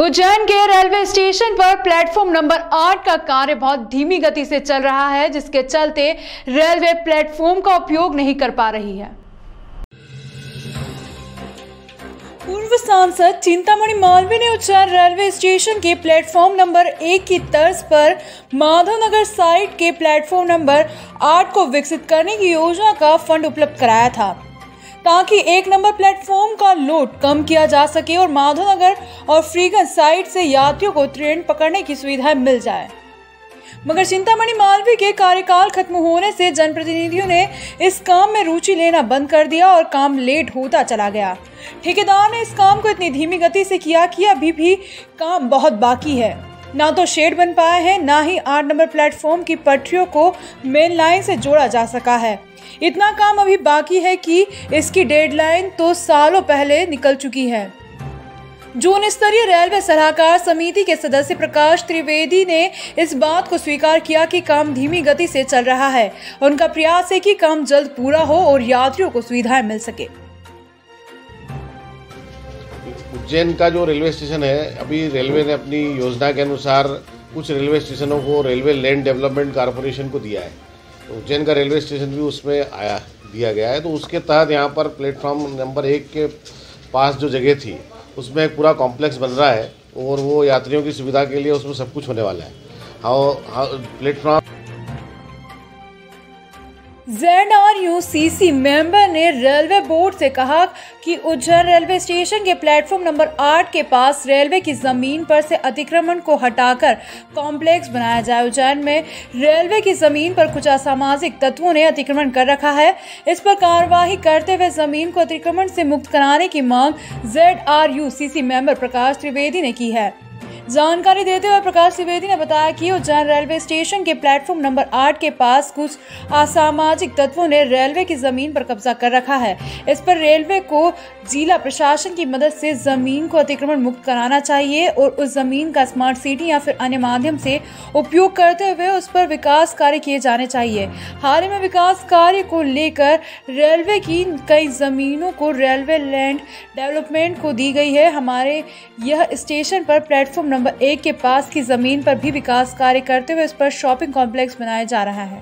उज्जैन के railway station पर platform number आठ का कार्य बहुत धीमी गति से चल रहा है, जिसके चलते रेलवे प्लेटफॉर्म का उपयोग नहीं कर पा रही है। पूर्व सांसद चिंतामणि मालवीय ने उज्जैन रेलवे स्टेशन के प्लेटफॉर्म नंबर एक की तर्ज पर माधवनगर साइड के प्लेटफॉर्म नंबर आठ को विकसित करने की योजना का फंड उपलब्ध कराया था। ताकि एक नंबर प्लेटफॉर्म का लोड कम किया जा सके और माधवनगर और फ्रीगंज साइड से यात्रियों को ट्रेन पकड़ने की सुविधा मिल जाए। मगर चिंतामणि मालवीय के कार्यकाल खत्म होने से जनप्रतिनिधियों ने इस काम में रुचि लेना बंद कर दिया और काम लेट होता चला गया। ठेकेदार ने इस काम को इतनी धीमी गति से किया कि अभी भी काम बहुत बाकी है। ना तो शेड बन पाया है, ना ही आठ नंबर प्लेटफॉर्म की पटरियों को मेन लाइन से जोड़ा जा सका है। इतना काम अभी बाकी है कि इसकी डेडलाइन तो सालों पहले निकल चुकी है। जून स्तरीय रेलवे सलाहकार समिति के सदस्य प्रकाश त्रिवेदी ने इस बात को स्वीकार किया कि काम धीमी गति से चल रहा है। उनका प्रयास है कि काम जल्द पूरा हो और यात्रियों को सुविधाएँ मिल सके। उज्जैन का जो रेलवे स्टेशन है, अभी रेलवे ने अपनी योजना के अनुसार कुछ रेलवे स्टेशनों को रेलवे लैंड डेवलपमेंट कारपोरेशन को दिया है। तो उज्जैन का रेलवे स्टेशन भी उसमें आया, दिया गया है। तो उसके तहत यहाँ पर प्लेटफॉर्म नंबर एक के पास जो जगह थी, उसमें एक पूरा कॉम्प्लेक्स बन रहा है और वो यात्रियों की सुविधा के लिए उसमें सब कुछ होने वाला है हाँ platform Z R U C C member ने रेलवे बोर्ड से कहा कि उज्जैन रेलवे स्टेशन के प्लेटफॉर्म नंबर आठ के पास रेलवे की ज़मीन पर से अतिक्रमण को हटाकर कॉम्प्लेक्स बनाया जाए। उज्जैन में रेलवे की ज़मीन पर कुछ असामाजिक तत्वों ने अतिक्रमण कर रखा है। इस पर कार्यवाही करते हुए ज़मीन को अतिक्रमण से मुक्त कराने की मांग Z R U C C member Prakash Trivedi ने की है। जानकारी देते हुए प्रकाश त्रिवेदी ने बताया कि उज्जैन रेलवे स्टेशन के प्लेटफॉर्म नंबर आठ के पास कुछ असामाजिक तत्वों ने रेलवे की ज़मीन पर कब्जा कर रखा है। इस पर रेलवे को जिला प्रशासन की मदद से ज़मीन को अतिक्रमण मुक्त कराना चाहिए और उस ज़मीन का स्मार्ट सिटी या फिर अन्य माध्यम से उपयोग करते हुए उस पर विकास कार्य किए जाने चाहिए। हाल ही में विकास कार्य को लेकर रेलवे की कई जमीनों को रेलवे लैंड डेवलपमेंट को दी गई है। हमारे यह स्टेशन पर प्लेटफॉर्म नंबर एक के पास की ज़मीन पर भी विकास कार्य करते हुए इस पर शॉपिंग कॉम्प्लेक्स बनाया जा रहा है।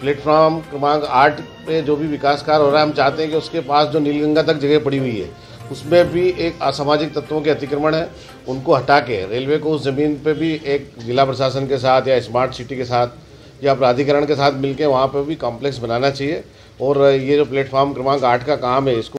प्लेटफॉर्म क्रमांक आठ पे जो भी विकास कार्य हो रहा है, हम चाहते हैं कि उसके पास जो नीलगंगा तक जगह पड़ी हुई है, उसमें भी एक असामाजिक तत्वों के अतिक्रमण है, उनको हटा के रेलवे को उस ज़मीन पे भी एक जिला प्रशासन के साथ या स्मार्ट सिटी के साथ या प्राधिकरण के साथ मिलकर वहाँ पर भी कॉम्प्लेक्स बनाना चाहिए, और ये जो प्लेटफॉर्म क्रमांक आठ का काम है, इसको